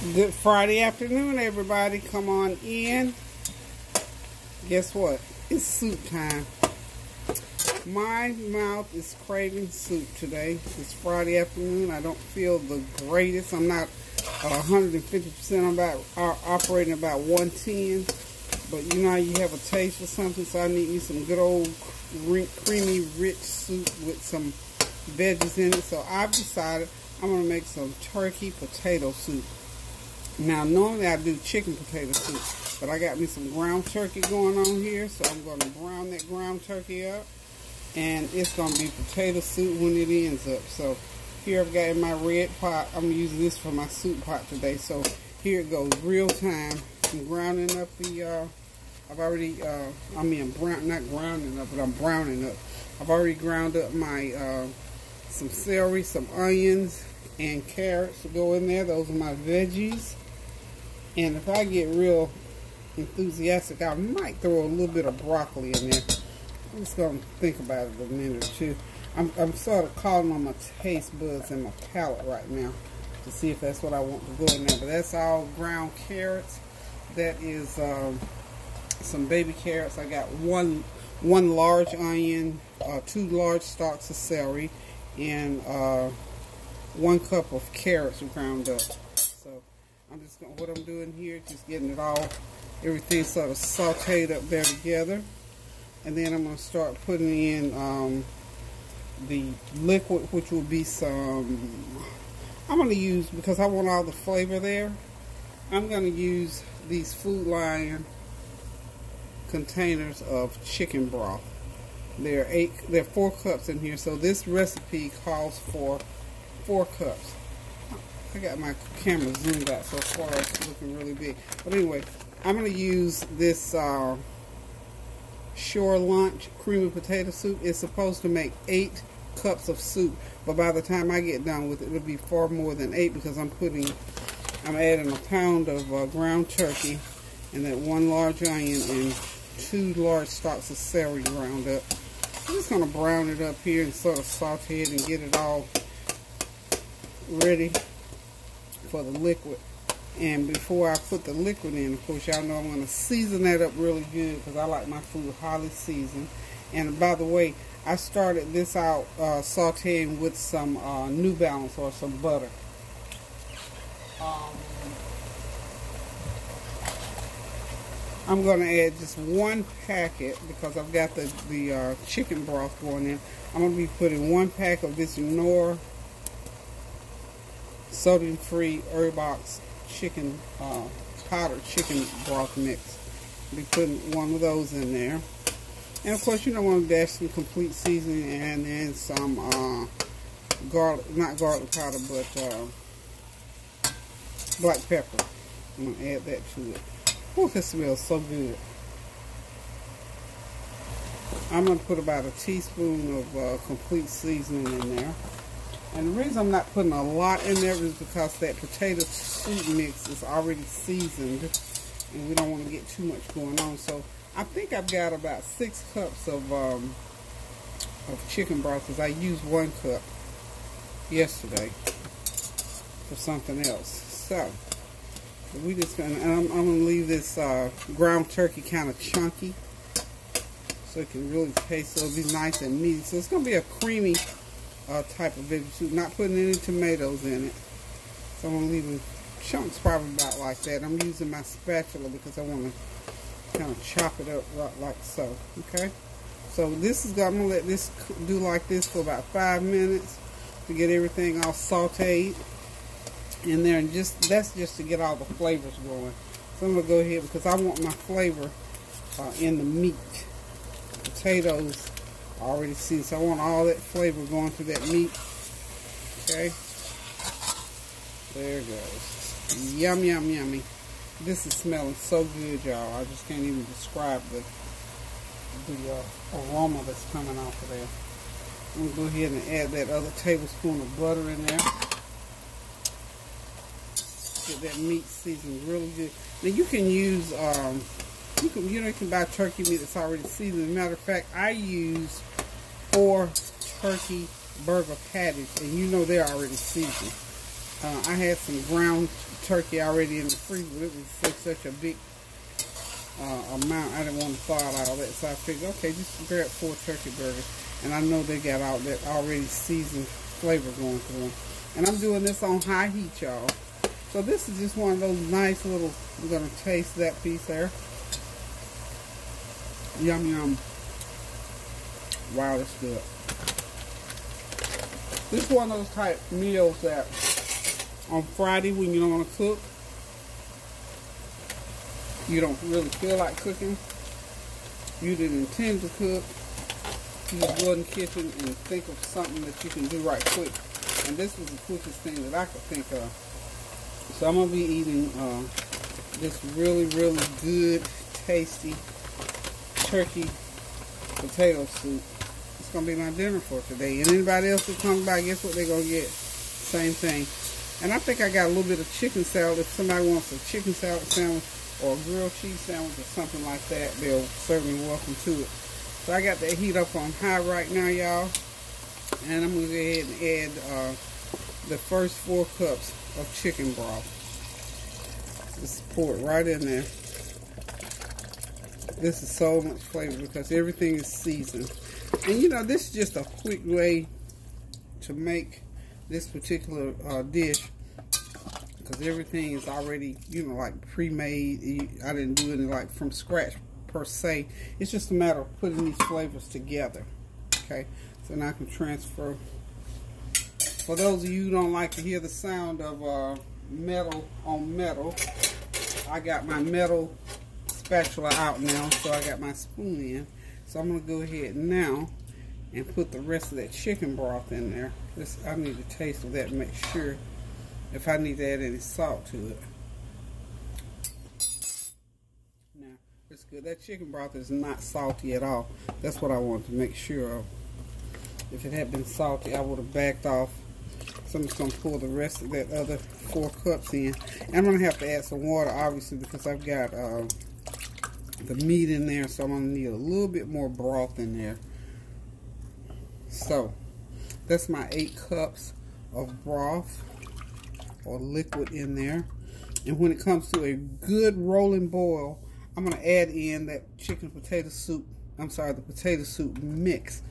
Good Friday afternoon, everybody. Come on in. Guess what? It's soup time. My mouth is craving soup today. It's Friday afternoon. I don't feel the greatest. I'm not 150%. I'm about operating about 110. But you know you have a taste for something, so I need me some good old creamy, rich soup with some veggies in it. So I've decided I'm going to make some turkey potato soup. Now, normally I do chicken potato soup, but I got me some ground turkey going on here, so I'm going to brown that ground turkey up, and it's going to be potato soup when it ends up. So here I've got in my red pot, I'm using this for my soup pot today, so here it goes, real time. I'm grounding up the, uh, I've already, uh, I mean, brown, not grounding up, but I'm browning up. I've already ground up my, uh, some celery, some onions, and carrots to go in there. Those are my veggies. And if I get real enthusiastic, I might throw a little bit of broccoli in there. I'm just going to think about it a minute or two. I'm, I'm sort of calling on my taste buds and my palate right now to see if that's what I want to go in there. But that's all ground carrots. That is um, some baby carrots. I got one one large onion, uh, two large stalks of celery, and uh, one cup of carrots ground up. I'm just going what I'm doing here, just getting it all, everything sort of sauteed up there together. And then I'm going to start putting in um, the liquid, which will be some, I'm going to use, because I want all the flavor there, I'm going to use these Food Lion containers of chicken broth. There are eight, there are four cups in here, so this recipe calls for four cups. I got my camera zoomed out so far it's looking really big. But anyway, I'm going to use this uh, Shore Lunch creamy potato soup. It's supposed to make eight cups of soup. But by the time I get done with it, it'll be far more than eight because I'm putting, I'm adding a pound of uh, ground turkey and that one large onion and two large stalks of celery ground up. I'm just going to brown it up here and sort of saute it and get it all ready for the liquid. And before I put the liquid in, of course, y'all know I'm going to season that up really good because I like my food highly seasoned. And by the way, I started this out uh, sauteing with some uh, New Balance or some butter. Um, I'm going to add just one packet because I've got the, the uh, chicken broth going in. I'm going to be putting one pack of this Knorr sodium-free Herbox chicken, uh, powdered chicken broth mix. Be putting one of those in there. And of course, you don't want to dash some complete seasoning and then some uh, garlic, not garlic powder, but uh, black pepper. I'm going to add that to it. Oh, this smells so good. I'm going to put about a teaspoon of uh, complete seasoning in there. And the reason I'm not putting a lot in there is because that potato soup mix is already seasoned and we don't want to get too much going on. So I think I've got about six cups of um, of chicken broth because I used one cup yesterday for something else. So we just gonna, I'm, I'm gonna leave this uh, ground turkey kind of chunky so it can really taste. So it'll be nice and meaty. So it's gonna be a creamy uh, type of veggie soup. Not putting any tomatoes in it. So I'm to leave the chunks probably about like that. I'm using my spatula because I want to kind of chop it up right like so. Okay? So this is, I'm to let this do like this for about five minutes to get everything all sauteed in there. And just that's just to get all the flavors going. So I'm to go ahead because I want my flavor uh, in the meat. Potatoes already seen. So I want all that flavor going through that meat. Okay. There it goes. Yum, yum, yummy. This is smelling so good, y'all. I just can't even describe the the uh, aroma that's coming off of there. I'm going to go ahead and add that other tablespoon of butter in there. Get that meat seasoned really good. Now you can use um, you can you know you can buy turkey meat that's already seasoned. Matter of fact, I use four turkey burger patties, and you know they're already seasoned. Uh, I had some ground turkey already in the freezer. but It was such, such a big uh, amount. I didn't want to thaw out all that. So I figured, okay, just grab four turkey burgers. And I know they got all that already seasoned flavor going through them. And I'm doing this on high heat, y'all. So this is just one of those nice little, I'm going to taste that piece there. Yum, yum. Wow, that's good. This is one of those type meals that on Friday when you don't want to cook, you don't really feel like cooking, you didn't intend to cook, you just go in the kitchen and think of something that you can do right quick. And this was the quickest thing that I could think of. So I'm going to be eating uh, this really, really good, tasty turkey potato soup. Going to be my dinner for today. And anybody else who comes by, guess what they're going to get? Same thing. And I think I got a little bit of chicken salad. If somebody wants a chicken salad sandwich or a grilled cheese sandwich or something like that, they'll certainly welcome to it. So I got that heat up on high right now, y'all. And I'm going to go ahead and add uh, the first four cups of chicken broth. Just pour it right in there. This is so much flavor because everything is seasoned. And you know, this is just a quick way to make this particular uh, dish because everything is already, you know, like pre-made. I didn't do it like from scratch per se. It's just a matter of putting these flavors together. Okay, so now I can transfer. For those of you who don't like to hear the sound of uh, metal on metal, I got my metal spatula out now, so I got my spoon in. So I'm going to go ahead now and put the rest of that chicken broth in there. This, I need to taste of that and make sure if I need to add any salt to it. Now, it's good. That chicken broth is not salty at all. That's what I wanted to make sure of. If it had been salty, I would have backed off. So I'm just going to pour the rest of that other four cups in. And I'm going to have to add some water, obviously, because I've got uh, the meat in there. So I'm going to need a little bit more broth in there. So, that's my eight cups of broth or liquid in there. And when it comes to a good rolling boil, I'm going to add in that chicken potato soup. I'm sorry, the potato soup mix.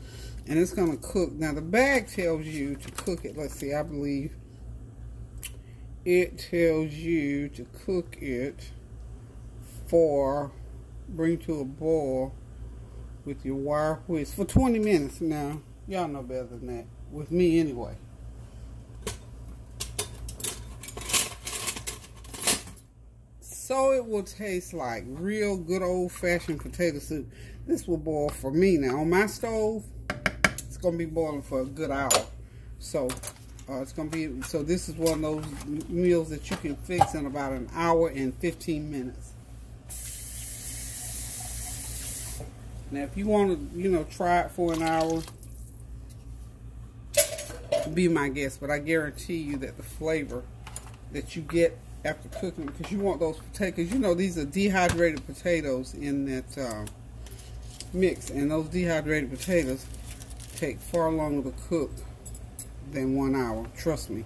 And it's going to cook. Now, the bag tells you to cook it. Let's see, I believe it tells you to cook it for, bring to a boil with your wire whisk for 20 minutes now. Y'all know better than that. With me anyway. So it will taste like real good old-fashioned potato soup. This will boil for me now. On my stove, it's going to be boiling for a good hour. So uh, it's going to be, so this is one of those meals that you can fix in about an hour and 15 minutes. Now, if you want to, you know, try it for an hour, be my guest, but I guarantee you that the flavor that you get after cooking, because you want those potatoes, you know these are dehydrated potatoes in that uh, mix, and those dehydrated potatoes take far longer to cook than one hour. Trust me.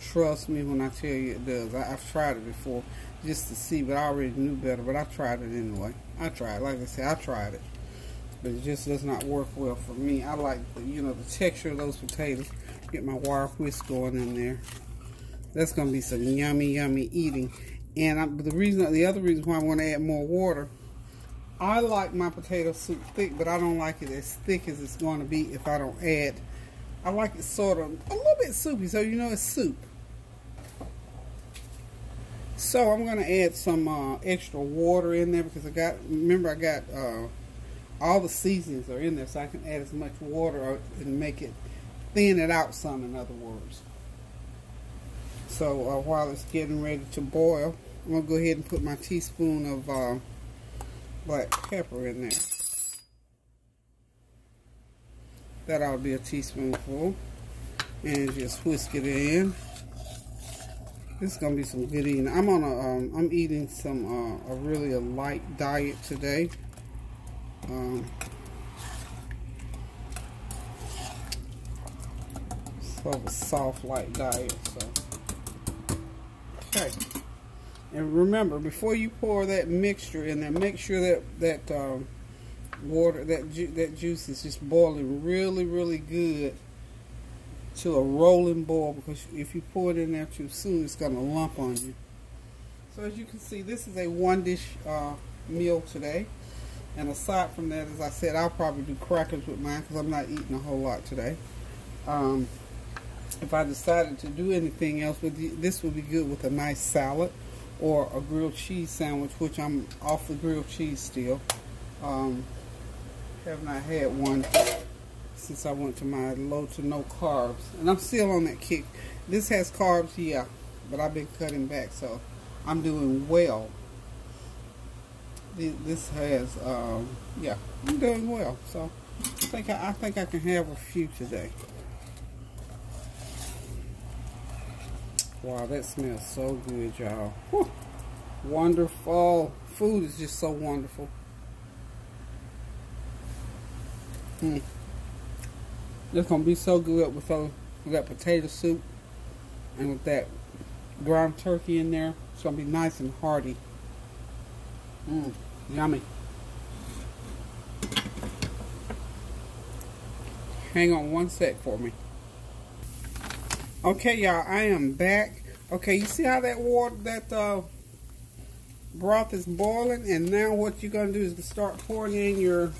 Trust me when I tell you it does. I, have tried it before just to see, but I already knew better, but I tried it anyway. I tried, like I said, I tried it. But it just does not work well for me. I like, the, you know, the texture of those potatoes. Get my wire whisk going in there. That's going to be some yummy, yummy eating. And I, the reason, the other reason why I want to add more water, I like my potato soup thick, but I don't like it as thick as it's going to be if I don't add. I like it sort of a little bit soupy, so you know it's soup. So I'm going to add some uh, extra water in there because I got, remember I got uh, all the seasonings are in there, so I can add as much water and make it thin it out some, in other words. So uh, while it's getting ready to boil, I'm going to go ahead and put my teaspoon of uh, black pepper in there. That ought to be a teaspoonful. And just whisk it in. This is gonna be some good eating. I'm on a, um, I'm eating some, uh, a really a light diet today. Um, of a soft light diet. So Okay. And remember, before you pour that mixture in there, make sure that that um, water, that ju that juice is just boiling really, really good to a rolling boil because if you pour it in there too soon, it's going to lump on you. So as you can see, this is a one dish uh, meal today. And aside from that, as I said, I'll probably do crackers with mine because I'm not eating a whole lot today. Um, if I decided to do anything else, with this would be good with a nice salad or a grilled cheese sandwich, which I'm off the grilled cheese still. Um, have not had one since I went to my low to no carbs. And I'm still on that kick. This has carbs, yeah, but I've been cutting back, so I'm doing well. This has, um, yeah, I'm doing well. So I think I, I think I can have a few today. Wow, that smells so good, y'all. Wonderful. Food is just so wonderful. Mm. It's going to be so good with, those, with that potato soup and with that ground turkey in there. It's going to be nice and hearty. Mmm, yummy. Hang on one sec for me. Okay, y'all, I am back. Okay, you see how that water, that uh, broth is boiling? And now what you're going to do is to start pouring in your,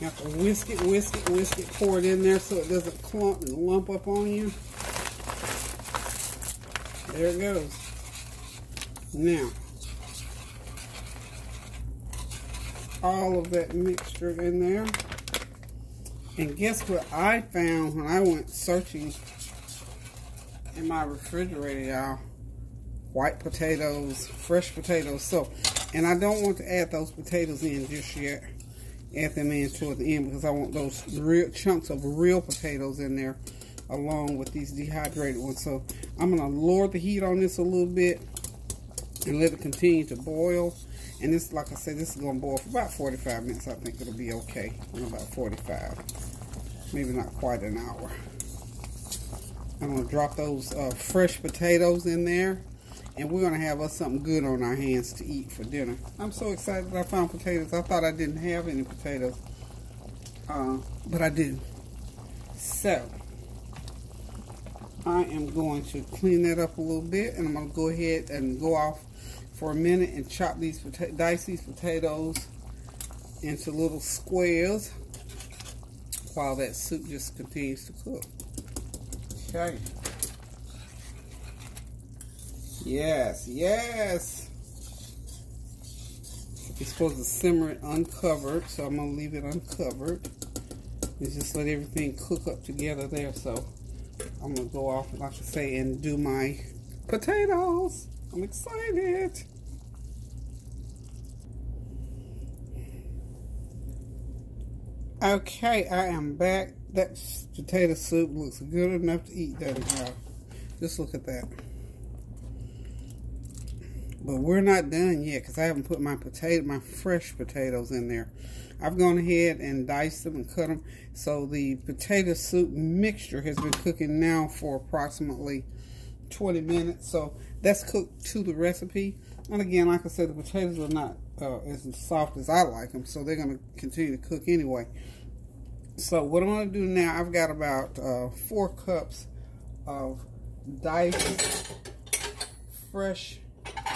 you have to whisk it, whisk it, whisk it, pour it in there so it doesn't clump and lump up on you. There it goes. Now, all of that mixture in there. And guess what I found when I went searching in my refrigerator, y'all? White potatoes, fresh potatoes. So, and I don't want to add those potatoes in just yet. Add them in toward the end because I want those real chunks of real potatoes in there along with these dehydrated ones. So I'm going to lower the heat on this a little bit and let it continue to boil. And this, like I said, this is going to boil for about 45 minutes. I think it'll be okay in about 45. Maybe not quite an hour. I'm going to drop those uh, fresh potatoes in there. And we're going to have us something good on our hands to eat for dinner. I'm so excited that I found potatoes. I thought I didn't have any potatoes. Uh, but I do. So, I am going to clean that up a little bit. And I'm going to go ahead and go off for a minute and chop these, dice these potatoes into little squares while that soup just continues to cook. Okay. Yes, yes. It's supposed to simmer it uncovered, so I'm going to leave it uncovered. And just let everything cook up together there. So I'm going to go off, like I say, and do my potatoes. I'm excited. Okay, I am back. That potato soup looks good enough to eat, doesn't it? Just look at that. But we're not done yet because I haven't put my potato, my fresh potatoes in there. I've gone ahead and diced them and cut them. So the potato soup mixture has been cooking now for approximately 20 minutes. So that's cooked to the recipe. And again, like I said, the potatoes are not uh, as soft as I like them, so they're going to continue to cook anyway. So what I'm going to do now, I've got about uh, four cups of diced fresh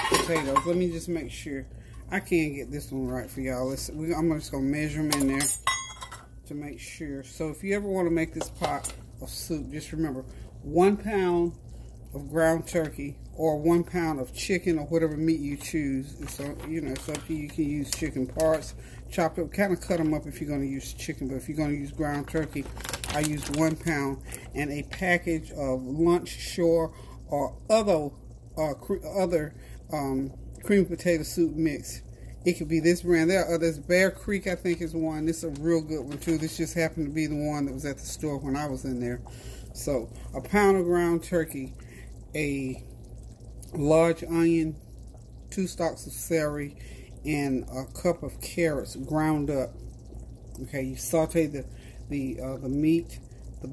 potatoes. Let me just make sure. I can't get this one right for y'all. I'm just going to measure them in there to make sure. So if you ever want to make this pot of soup, just remember one pound of ground turkey or one pound of chicken or whatever meat you choose. So, you know, so you can use chicken parts, chopped up, kind of cut them up if you're going to use chicken. But if you're going to use ground turkey, I use one pound and a package of Lunch Shore or other uh, other um, cream potato soup mix. It could be this brand. There are others. Bear Creek, I think, is one. This is a real good one, too. This just happened to be the one that was at the store when I was in there. So, a pound of ground turkey, a large onion, two stalks of celery, and a cup of carrots ground up. Okay, you saute the the uh, the meat, the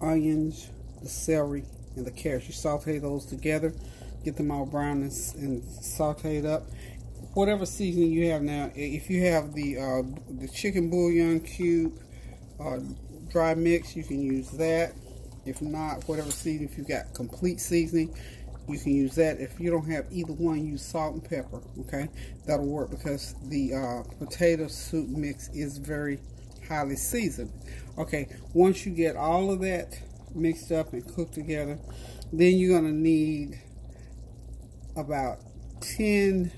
onions, the celery, and the carrots. You saute those together, get them all brown and, and sauteed up. Whatever seasoning you have now, if you have the uh, the chicken bouillon cube uh, dry mix, you can use that. If not, whatever seasoning, if you got complete seasoning, you can use that. If you don't have either one, use salt and pepper, okay? That'll work because the uh, potato soup mix is very highly seasoned. Okay, once you get all of that mixed up and cooked together, then you're going to need about 10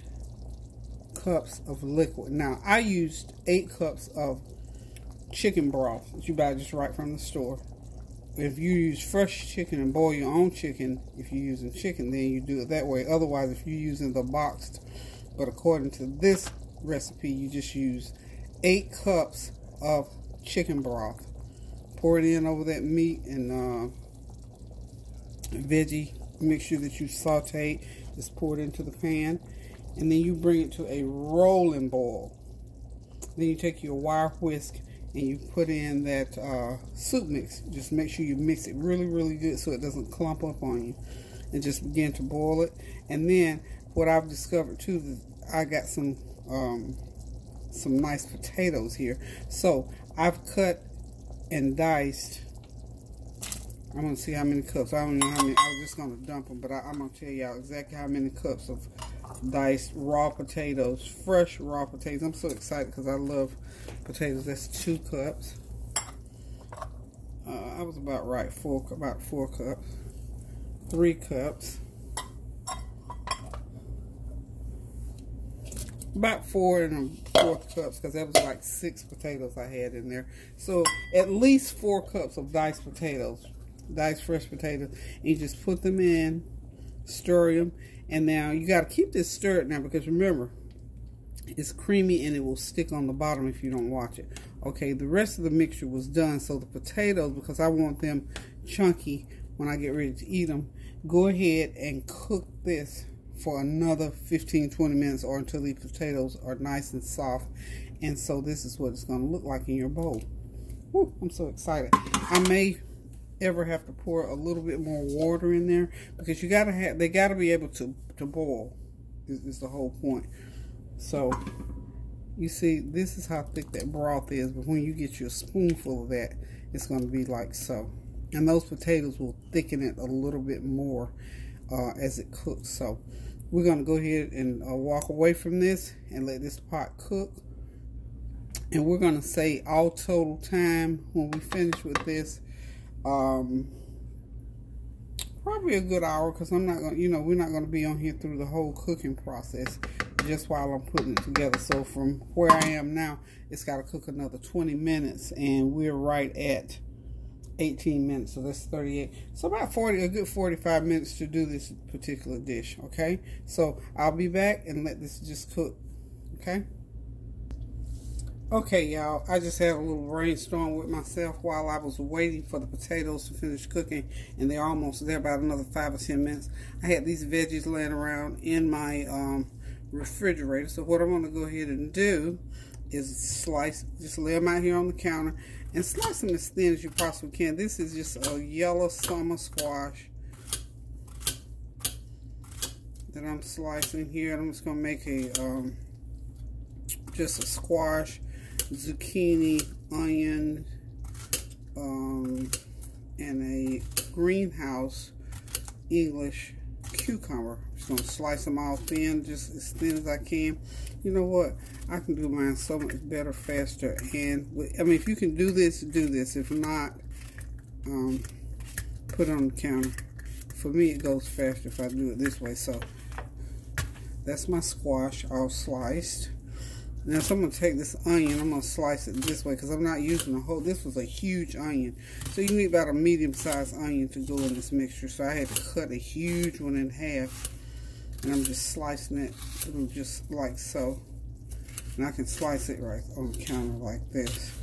cups of liquid. Now, I used 8 cups of chicken broth that you buy just right from the store if you use fresh chicken and boil your own chicken, if you're using chicken, then you do it that way. Otherwise, if you're using the boxed, but according to this recipe, you just use eight cups of chicken broth. Pour it in over that meat and uh, veggie. Make sure that you saute. Just pour it into the pan, and then you bring it to a rolling boil. Then you take your wire whisk and you put in that uh, soup mix. Just make sure you mix it really, really good so it doesn't clump up on you. And just begin to boil it. And then what I've discovered too is I got some um, some nice potatoes here. So I've cut and diced. I'm gonna see how many cups. I don't know how many. I was just gonna dump them, but I, I'm gonna tell y'all exactly how many cups of diced raw potatoes, fresh raw potatoes. I'm so excited because I love potatoes. That's two cups. Uh, I was about right, four about four cups, three cups, about four and a fourth cups because that was like six potatoes I had in there. So at least four cups of diced potatoes, diced fresh potatoes. And you just put them in, stir them, and now you got to keep this stirred now because remember, it's creamy and it will stick on the bottom if you don't watch it. Okay, the rest of the mixture was done. So the potatoes, because I want them chunky when I get ready to eat them, go ahead and cook this for another 15 20 minutes or until the potatoes are nice and soft and so this is what it's going to look like in your bowl Woo, I'm so excited I may ever have to pour a little bit more water in there because you gotta have they gotta be able to to boil is, is the whole point. So you see this is how thick that broth is but when you get your spoonful of that it's going to be like so. And those potatoes will thicken it a little bit more uh, as it cooks. So we're going to go ahead and uh, walk away from this and let this pot cook. And we're going to say all total time when we finish with this um, probably a good hour because I'm not going to, you know, we're not going to be on here through the whole cooking process just while I'm putting it together. So from where I am now, it's got to cook another 20 minutes and we're right at 18 minutes. So that's 38. So about 40, a good 45 minutes to do this particular dish. Okay. So I'll be back and let this just cook. Okay. Okay, y'all, I just had a little brainstorm with myself while I was waiting for the potatoes to finish cooking, and they're almost there, about another five or ten minutes. I had these veggies laying around in my um, refrigerator, so what I'm going to go ahead and do is slice, just lay them out here on the counter, and slice them as thin as you possibly can. This is just a yellow summer squash that I'm slicing here. and I'm just going to make a, um, just a squash zucchini, onion, um, and a greenhouse English cucumber. Just gonna slice them all thin, just as thin as I can. You know what? I can do mine so much better, faster, and I mean, if you can do this, do this. If not, um, put on the counter. For me, it goes faster if I do it this way. So that's my squash all sliced. Now, so I'm going to take this onion, I'm going to slice it this way because I'm not using a whole, this was a huge onion. So you need about a medium-sized onion to go in this mixture. So I had to cut a huge one in half. And I'm just slicing it through just like so. And I can slice it right on the counter like this.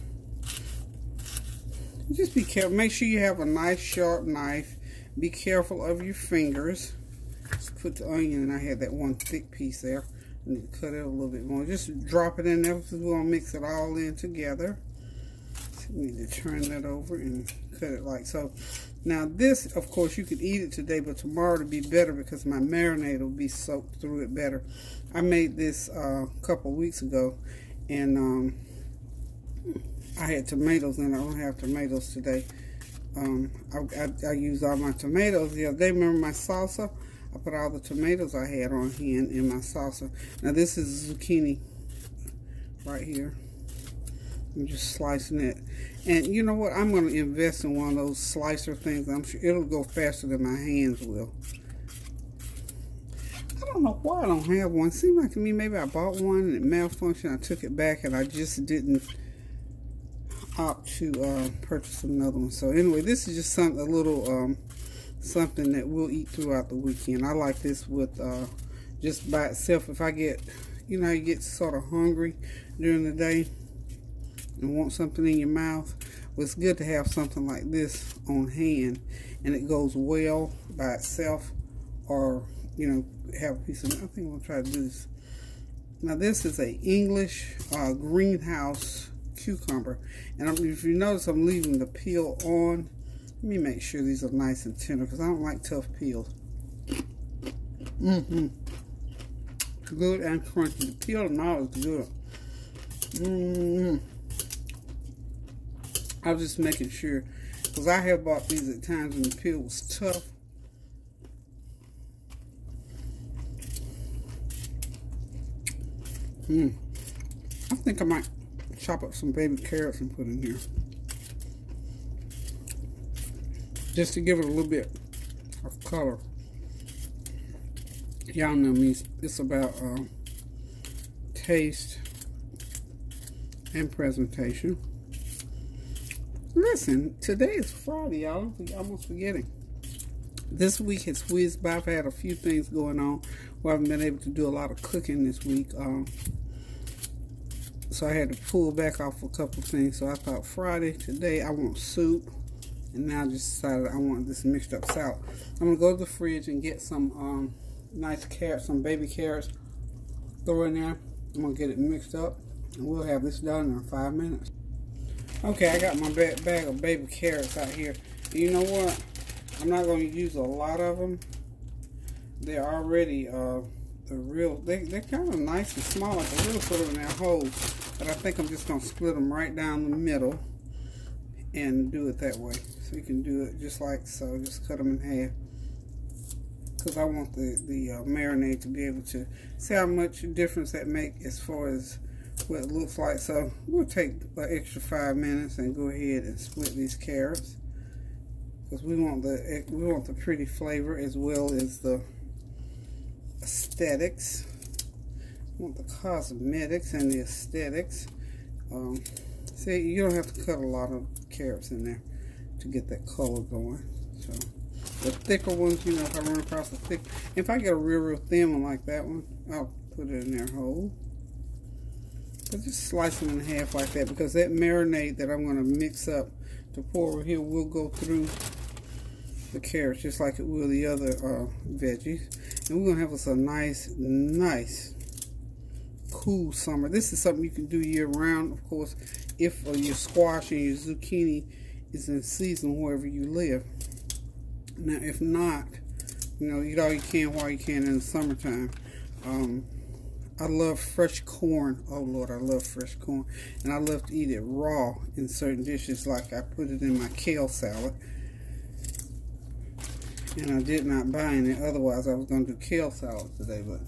Just be careful. Make sure you have a nice sharp knife. Be careful of your fingers. Just put the onion, and I had that one thick piece there cut it a little bit more. Just drop it in there because we're going to mix it all in together. So we need to turn that over and cut it like so. Now this, of course, you could eat it today, but tomorrow to be better because my marinade will be soaked through it better. I made this uh, a couple weeks ago, and um, I had tomatoes, and I don't have tomatoes today. Um, I, I, I, used all my tomatoes the other day. Remember my salsa? I put all the tomatoes I had on hand in, my salsa. Now this is zucchini right here. I'm just slicing it. And you know what? I'm going to invest in one of those slicer things. I'm sure it'll go faster than my hands will. I don't know why I don't have one. It Seemed like to me maybe I bought one and it malfunctioned. I took it back and I just didn't opt to uh, purchase another one. So anyway, this is just some a little um, something that we'll eat throughout the weekend. I like this with uh, just by itself. If I get, you know, you get sort of hungry during the day and want something in your mouth, well, it's good to have something like this on hand and it goes well by itself or, you know, have a piece of, I think I'm try to do this. Now this is a English uh, greenhouse cucumber. And if you notice, I'm leaving the peel on. Let me make sure these are nice and tender because I don't like tough peels. Mm-hmm. Good and crunchy. The peel and all is good. Mm-hmm. I was just making sure because I have bought these at times when the peel was tough. Hmm. I think I might chop up some baby carrots and put in here. Just to give it a little bit of color. Y'all know me, it's about uh, taste and presentation. Listen, today is Friday, y'all. Almost forgetting. This week has whizzed by. I've had a few things going on where I haven't been able to do a lot of cooking this week. Um, so I had to pull back off a couple things. So I thought Friday, today I want soup. And now I just decided I want this mixed up salad. I'm to go to the fridge and get some um, nice carrots, some baby carrots. Throw in there. I'm to get it mixed up. And we'll have this done in five minutes. Okay, I got my bag of baby carrots out here. And you know what? I'm not going to use a lot of them. They're already uh, the real, they, they're kind of nice and small. like a really put them in that hole. But I think I'm just going to split them right down the middle and do it that way. So you can do it just like so. Just cut them in half. Because I want the, the uh, marinade to be able to see how much difference that make as far as what it looks like. So we'll take an extra five minutes and go ahead and split these carrots. Because we want the we want the pretty flavor as well as the aesthetics. We want the cosmetics and the aesthetics. Um, see, you don't have to cut a lot of carrots in there to get that color going. So the thicker ones, you know, if I run across a thick, if I get a real, real thin one like that one, I'll put it in there whole. But just slice them in half like that because that marinade that I'm going to mix up to pour over here will go through the carrots just like it will the other uh, veggies. And we're going to have us a nice, nice, cool summer. This is something you can do year round, of course, if uh, your squash and your zucchini is in season wherever you live. Now, if not, you know, eat all you can while you can in the summertime. Um, I love fresh corn. Oh, Lord, I love fresh corn. And I love to eat it raw in certain dishes, like I put it in my kale salad. And I did not buy any, otherwise I was going to do kale salad today, but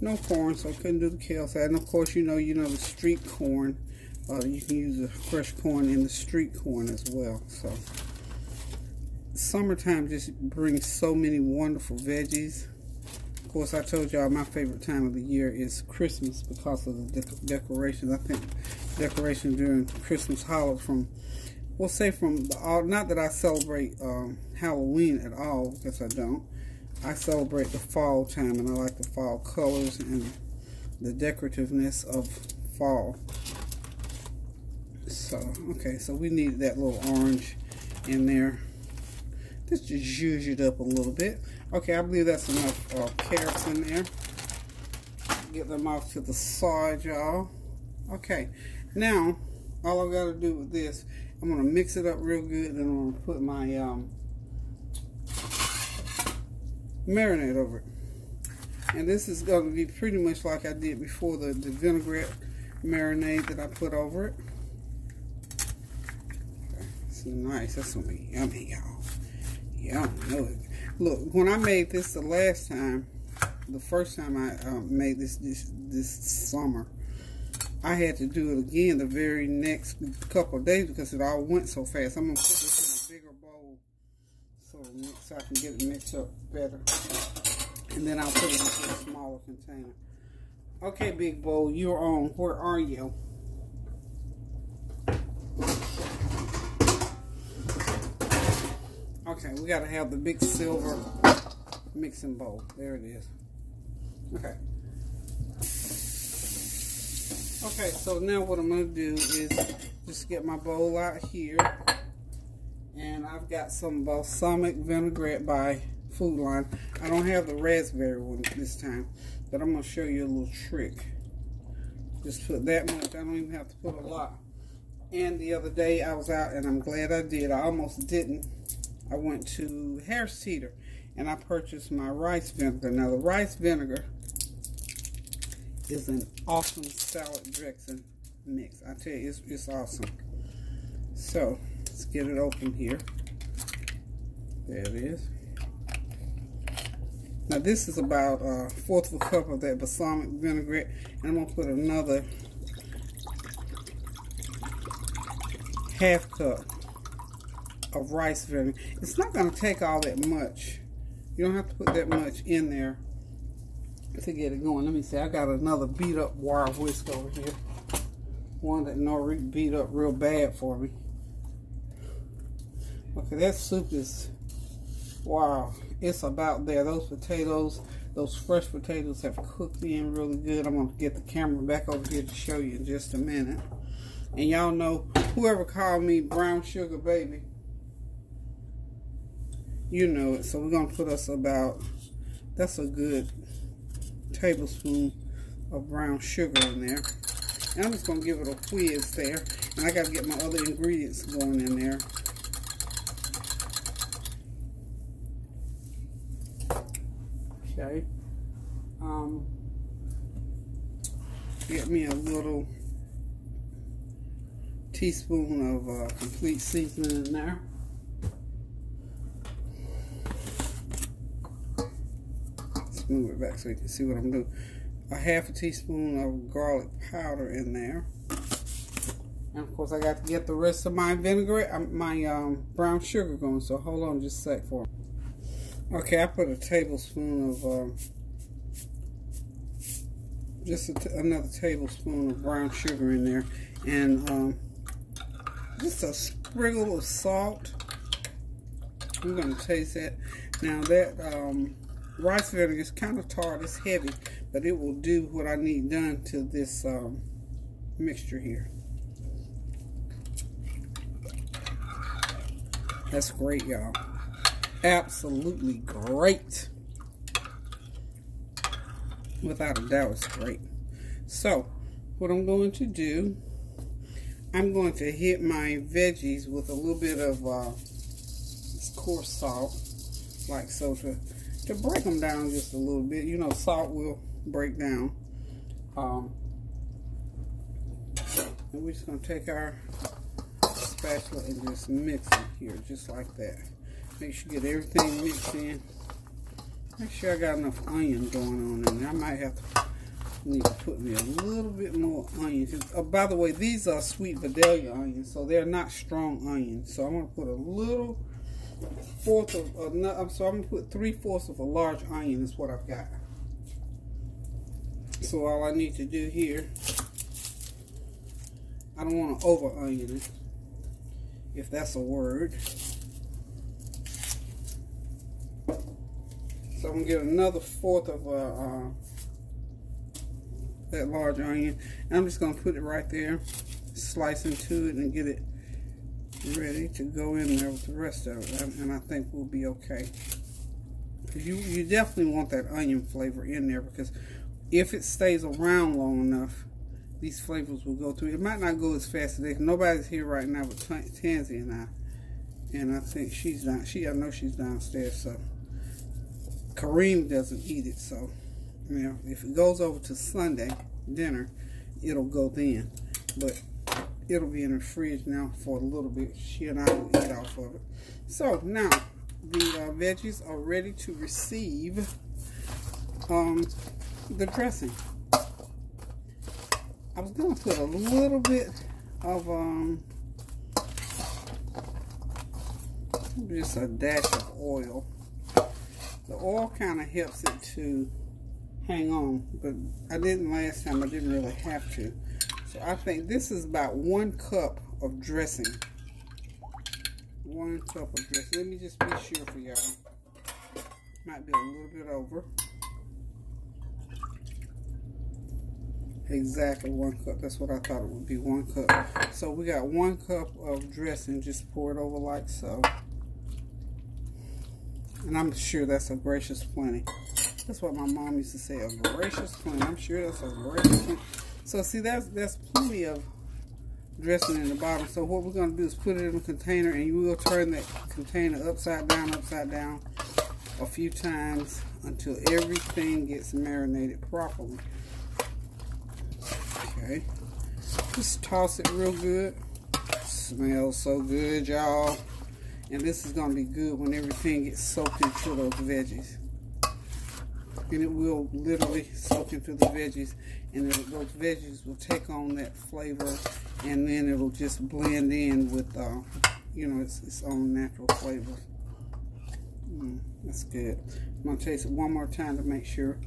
no corn, so I couldn't do the kale salad. And of course, you know, you know the street corn. Uh, you can use the fresh corn in the street corn as well. So, summertime just brings so many wonderful veggies Of course, I told y'all my favorite time of the year is Christmas because of the de decorations. I think decorations during Christmas holiday from, we'll say from the all, not that I celebrate um, Halloween at all, because I don't. I celebrate the fall time, and I like the fall colors and the decorativeness of fall. So, okay, so we need that little orange in there. Just zhuzh it up a little bit. Okay, I believe that's enough uh, carrots in there. Get them off to the side, y'all. Okay, now all I got to do with this, I'm going to mix it up real good, and I'm going to put my um, marinade over it. And this is going to be pretty much like I did before the, the vinaigrette marinade that I put over it. Nice. That's going to be yummy, y'all. It. Look, when I made this the last time, the first time I um, made this, this this summer, I had to do it again the very next couple of days because it all went so fast. I'm going to put this in a bigger bowl so, so I can get it mixed up better. And then I'll put it into a smaller container. Okay, Big Bowl, you're on. Where are you? Okay, we got to have the big silver mixing bowl. There it is. Okay. Okay, so now what I'm to do is just get my bowl out here. And I've got some balsamic vinaigrette by Food Lion. I don't have the raspberry one this time, but I'm to show you a little trick. Just put that much. I don't even have to put a lot. And the other day I was out, and I'm glad I did. I almost didn't. I went to Harris Teeter, and I purchased my rice vinegar. Now, the rice vinegar is an awesome salad dressing mix. I tell you, it's, it's awesome. So, let's get it open here. There it is. Now this is about a fourth of a cup of that balsamic vinaigrette. And I'm going to put another half cup of rice vinegar. It's not going to take all that much. You don't have to put that much in there to get it going. Let me see. I got another beat up wire whisk over here. One that Norique beat up real bad for me. Okay, that soup is, wow, it's about there. Those potatoes, those fresh potatoes have cooked in really good. I'm going to get the camera back over here to show you in just a minute. And y'all know, whoever called me brown sugar baby, you know it. So we're going to put us about, that's a good tablespoon of brown sugar in there. And I'm just going to give it a whiz there. And I got to get my other ingredients going in there. Okay. Um, get me a little teaspoon of uh, complete seasoning in there. Let's move it back so you can see what I'm doing. A half a teaspoon of garlic powder in there. And of course I got to get the rest of my vinegar, um, my um, brown sugar going. So hold on just a sec for me. Okay, I put a tablespoon of, um, just another tablespoon of brown sugar in there. And um, just a sprinkle of salt. I'm going to taste that. Now that um, rice vinegar is kind of tart, it's heavy, but it will do what I need done to this um, mixture here. That's great, y'all absolutely great. Without a doubt, it's great. So, what I'm going to do, I'm going to hit my veggies with a little bit of uh, coarse salt, like so, to, to break them down just a little bit. You know, salt will break down. Um, and we're just going to take our spatula and just mix it here, just like that. Make sure you get everything mixed in. Make sure I got enough onion going on in there. I might have to need to put me a little bit more onion. Uh, by the way, these are sweet Vidalia onions, so they're not strong onions. So I'm going to put a little fourth of, uh, so I'm to put three-fourths of a large onion is what I've got. So all I need to do here, I don't want to over onion it, if that's a word. So I'm to get another fourth of uh, uh, that large onion. And I'm just to put it right there, slice into it and get it ready to go in there with the rest of it. And I think we'll be okay. You, you definitely want that onion flavor in there because if it stays around long enough, these flavors will go through. It might not go as fast as they. Nobody's here right now but Tansy and I, and I think she's down. She I know she's downstairs. So Kareem doesn't eat it. So you know, if it goes over to Sunday dinner, it'll go then. But it'll be in the fridge now for a little bit. She and I will eat off of it. So now the uh, veggies are ready to receive um, the dressing. I was going to put a little bit of um, just a dash of oil. The oil kind of helps it to hang on, but I didn't last time. I didn't really have to. So I think this is about one cup of dressing. One cup of dressing. Let me just be sure for y'all. Might be a little bit over. Exactly one cup. That's what I thought it would be, one cup. So we got one cup of dressing. Just pour it over like so. And I'm sure that's a gracious plenty. That's what my mom used to say, a gracious plenty. I'm sure that's a gracious plenty. So see, that's that's plenty of dressing in the bottom. So what we're going to do is put it in a container and you will turn that container upside down, upside down a few times until everything gets marinated properly. Okay. Just toss it real good. Smells so good, y'all. And this is going to be good when everything gets soaked into those veggies and it will literally soak into the veggies and those veggies will take on that flavor and then it'll just blend in with uh, you know its, its own natural flavor. Mm, that's good. I'm gonna taste it one more time to make sure.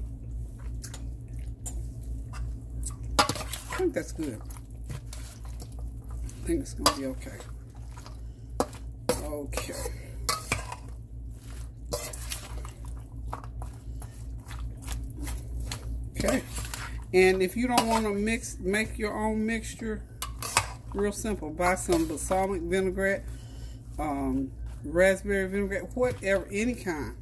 I think that's good. I think it's gonna be okay. Okay Okay. And if you don't want to mix, make your own mixture, real simple. Buy some balsamic vinaigrette, um, raspberry vinaigrette, whatever, any kind.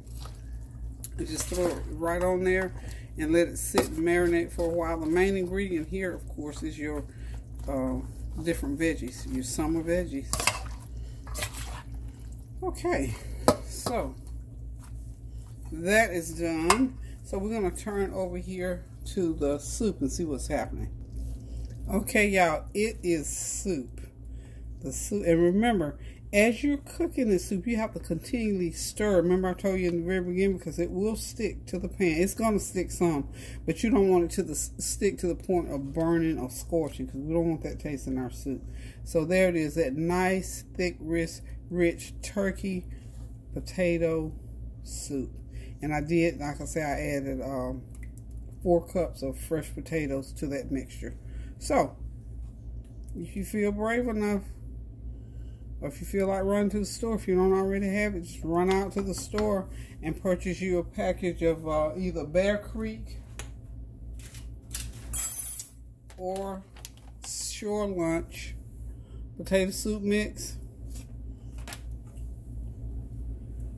And just throw it right on there and let it sit and marinate for a while. The main ingredient here, of course, is your uh, different veggies, your summer veggies. Okay, so that is done. So we're going to turn over here to the soup and see what's happening. Okay, y'all, it is soup. The soup, and remember, as you're cooking the soup, you have to continually stir. Remember I told you in the very beginning because it will stick to the pan. It's going to stick some, but you don't want it to the stick to the point of burning or scorching because we don't want that taste in our soup. So there it is, that nice, thick, rich, rich turkey potato soup. And I did, like I said, I added um, four cups of fresh potatoes to that mixture. So, if you feel brave enough, or if you feel like running to the store, if you don't already have it, just run out to the store and purchase you a package of uh, either Bear Creek or Shore Lunch potato soup mix,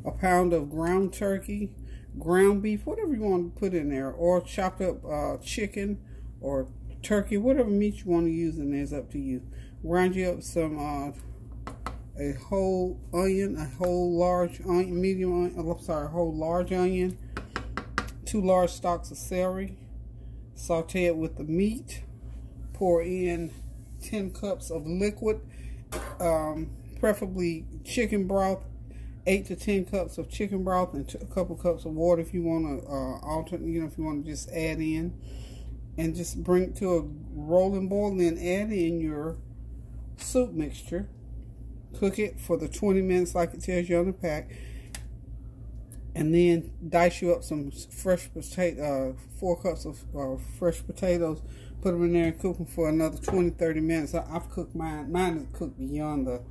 a pound of ground turkey, ground beef, whatever you want to put in there, or chopped up uh, chicken or turkey, whatever meat you want to use in there is up to you. Grind you up some uh, a whole onion, a whole large onion, medium onion, I'm sorry, a whole large onion, two large stalks of celery, saute it with the meat, pour in 10 cups of liquid, um, preferably chicken broth eight to ten cups of chicken broth and a couple cups of water if you want to uh, you know, if you want to just add in, and just bring to a rolling boil. Then add in your soup mixture. Cook it for the 20 minutes like it tells you on the pack. And then dice you up some fresh potato, uh, four cups of uh, fresh potatoes. Put them in there and cook them for another 20, 30 minutes. I, I've cooked mine. Mine is cooked beyond the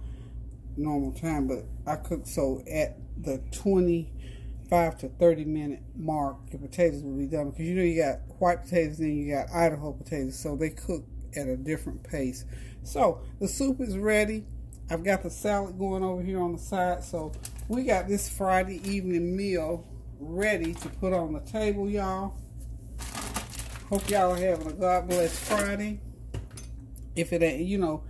normal time, but I cook so at the 25 to 30 minute mark, your potatoes will be done because you know you got white potatoes and you got Idaho potatoes, so they cook at a different pace. So the soup is ready. I've got the salad going over here on the side, so we got this Friday evening meal ready to put on the table, y'all. Hope y'all are having a God bless Friday. if it ain't, you know,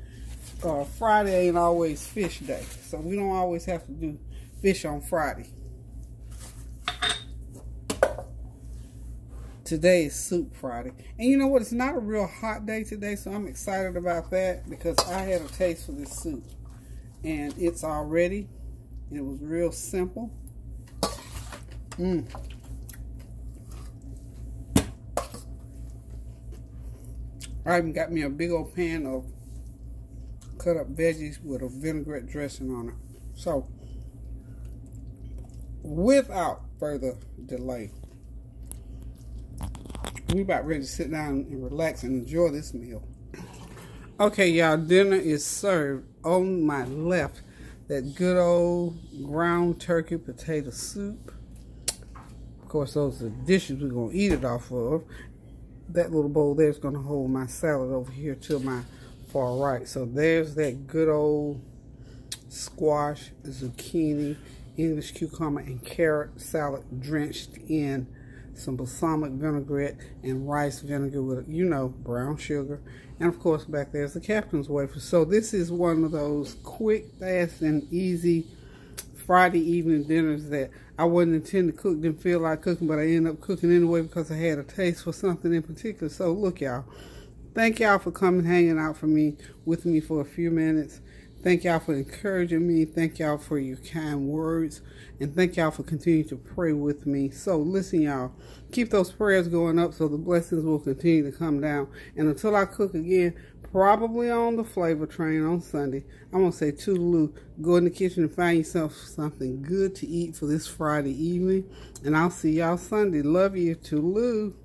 uh, Friday ain't always fish day. So we don't always have to do fish on Friday. Today is Soup Friday. And you know what? It's not a real hot day today, so I'm excited about that because I had a taste for this soup. And it's already. It was real simple. Mmm. I even got me a big old pan of cut up veggies with a vinaigrette dressing on it. So, without further delay, we about ready to sit down and relax and enjoy this meal. Okay, y'all, dinner is served on my left. That good old ground turkey potato soup. Of course, those are dishes we're going to eat it off of that little bowl there is going to hold my salad over here till my far right. So there's that good old squash, zucchini, English cucumber, and carrot salad drenched in some balsamic vinaigrette and rice vinegar with, you know, brown sugar. And of course, back there's the captain's wafer. So this is one of those quick, fast, and easy Friday evening dinners that I wasn't intending to cook, didn't feel like cooking, but I ended up cooking anyway because I had a taste for something in particular. So look, y'all. Thank y'all for coming, hanging out for me with me for a few minutes. Thank y'all for encouraging me. Thank y'all for your kind words. And thank y'all for continuing to pray with me. So listen, y'all. Keep those prayers going up so the blessings will continue to come down. And until I cook again, probably on the flavor train on Sunday. I'm going to say toodaloo. Go in the kitchen and find yourself something good to eat for this Friday evening. And I'll see y'all Sunday. Love you. Toodaloo.